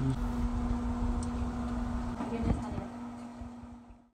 Mm-hmm.